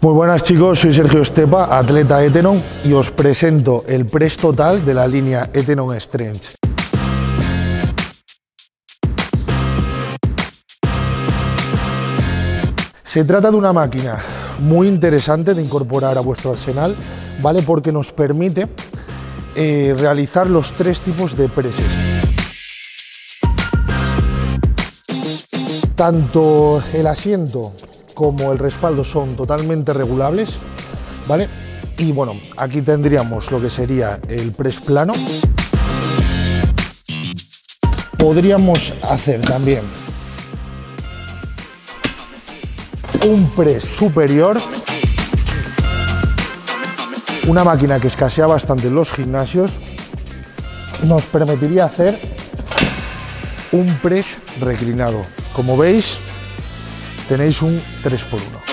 Muy buenas chicos, soy Sergio Estepa, atleta Etenon y os presento el press total de la línea Etenon Strength. Se trata de una máquina muy interesante de incorporar a vuestro arsenal, ¿vale? Porque nos permite eh, realizar los tres tipos de presses. Tanto el asiento como el respaldo son totalmente regulables, ¿vale? Y bueno, aquí tendríamos lo que sería el press plano. Podríamos hacer también un press superior. Una máquina que escasea bastante en los gimnasios nos permitiría hacer un press reclinado. Como veis, tenéis un 3x1.